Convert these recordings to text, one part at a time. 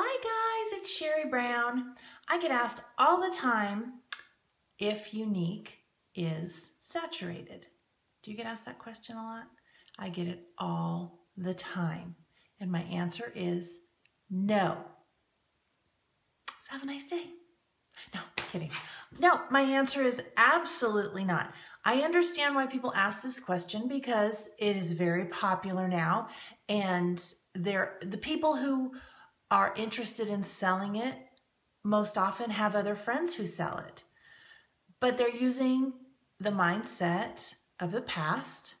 Hi guys, it's Shari Brown. I get asked all the time if Younique is saturated. Do you get asked that question a lot? I get it all the time. And my answer is no. So have a nice day. No, kidding. No, my answer is absolutely not. I understand why people ask this question because it is very popular now and they're the people who are interested in selling it most often have other friends who sell it. But they're using the mindset of the past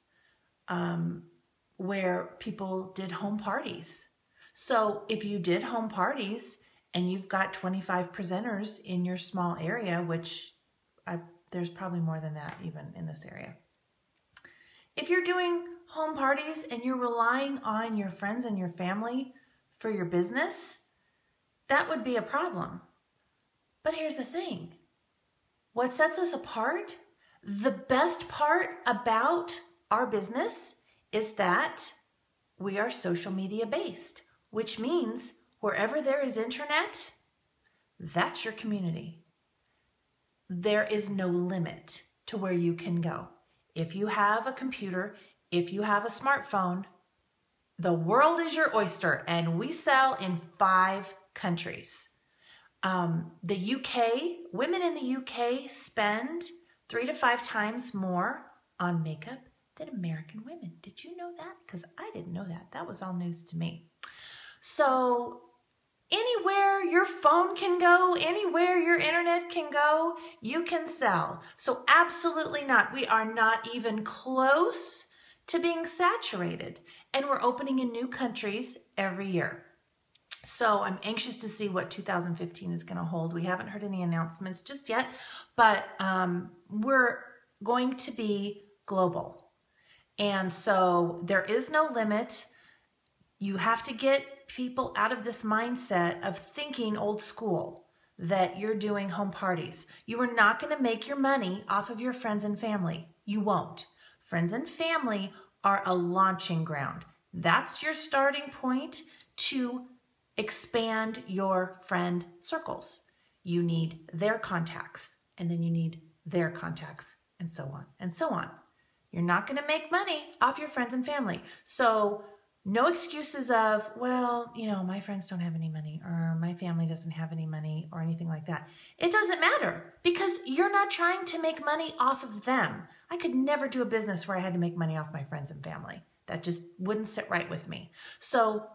um, where people did home parties. So if you did home parties and you've got 25 presenters in your small area, which I, there's probably more than that even in this area. If you're doing home parties and you're relying on your friends and your family for your business, that would be a problem. But here's the thing. What sets us apart, the best part about our business is that we are social media based, which means wherever there is internet, that's your community. There is no limit to where you can go. If you have a computer, if you have a smartphone, the world is your oyster, and we sell in five countries. Um, the UK, women in the UK spend three to five times more on makeup than American women. Did you know that? Because I didn't know that. That was all news to me. So, anywhere your phone can go, anywhere your internet can go, you can sell. So, absolutely not. We are not even close to being saturated. And we're opening in new countries every year. So I'm anxious to see what 2015 is going to hold. We haven't heard any announcements just yet, but um, we're going to be global. And so there is no limit. You have to get people out of this mindset of thinking old school that you're doing home parties. You are not going to make your money off of your friends and family. You won't. Friends and family are a launching ground. That's your starting point to expand your friend circles. You need their contacts, and then you need their contacts, and so on and so on. You're not going to make money off your friends and family. So, no excuses of, well, you know, my friends don't have any money or my family doesn't have any money or anything like that. It doesn't matter because you're not trying to make money off of them. I could never do a business where I had to make money off my friends and family. That just wouldn't sit right with me. So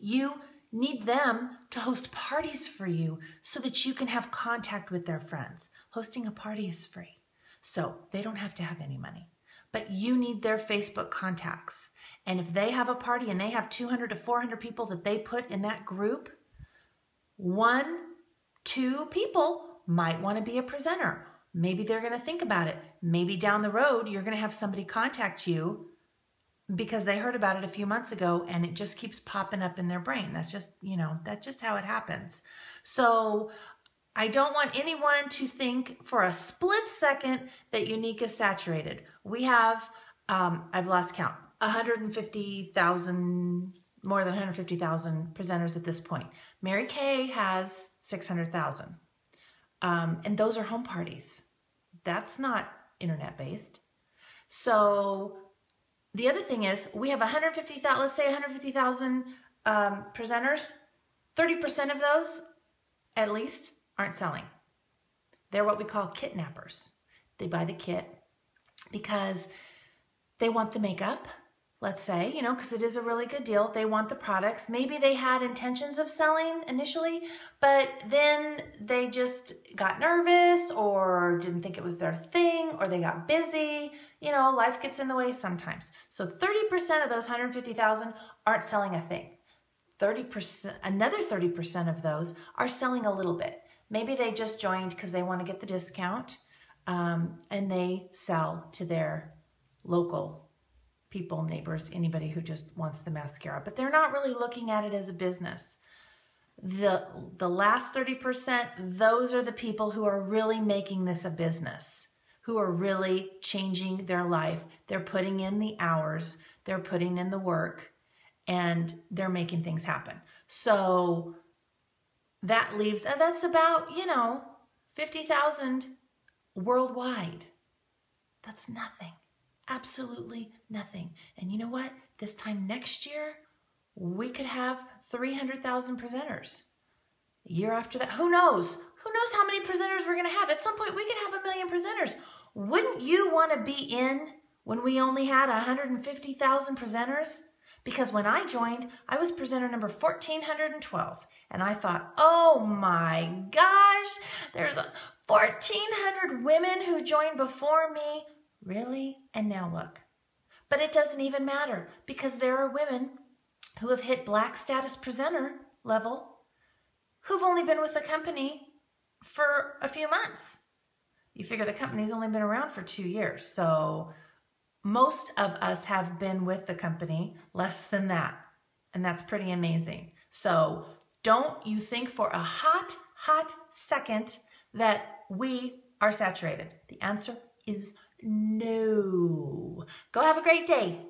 you need them to host parties for you so that you can have contact with their friends. Hosting a party is free. So they don't have to have any money, but you need their Facebook contacts. And if they have a party and they have 200 to 400 people that they put in that group, one, two people might want to be a presenter. Maybe they're going to think about it. Maybe down the road, you're going to have somebody contact you because they heard about it a few months ago and it just keeps popping up in their brain. That's just, you know, that's just how it happens. So I don't want anyone to think for a split second that Younique is saturated. We have, um, I've lost count, 150,000, more than 150,000 presenters at this point. Mary Kay has 600,000. Um, and those are home parties. That's not internet based. So the other thing is we have 150,000, let's say 150,000 um, presenters. 30% of those, at least, aren't selling. They're what we call kitnappers. They buy the kit because they want the makeup, let's say, you know, because it is a really good deal. They want the products. Maybe they had intentions of selling initially, but then they just got nervous or didn't think it was their thing or they got busy. You know, life gets in the way sometimes. So 30% of those 150,000 aren't selling a thing. 30%, another 30% of those are selling a little bit. Maybe they just joined because they want to get the discount um, and they sell to their local people, neighbors, anybody who just wants the mascara. But they're not really looking at it as a business. The, the last 30%, those are the people who are really making this a business, who are really changing their life. They're putting in the hours, they're putting in the work, and they're making things happen. So that leaves, and that's about, you know, 50,000 worldwide. That's nothing. Absolutely nothing. And you know what? This time next year, we could have 300,000 presenters. year after that, who knows? Who knows how many presenters we're going to have? At some point, we could have a million presenters. Wouldn't you want to be in when we only had 150,000 presenters? Because when I joined, I was presenter number 1412. And I thought, oh my gosh, there's 1,400 women who joined before me. Really? And now look. But it doesn't even matter because there are women who have hit black status presenter level who've only been with the company for a few months. You figure the company's only been around for two years. So most of us have been with the company less than that. And that's pretty amazing. So don't you think for a hot, hot second that we are saturated. The answer is no. Go have a great day.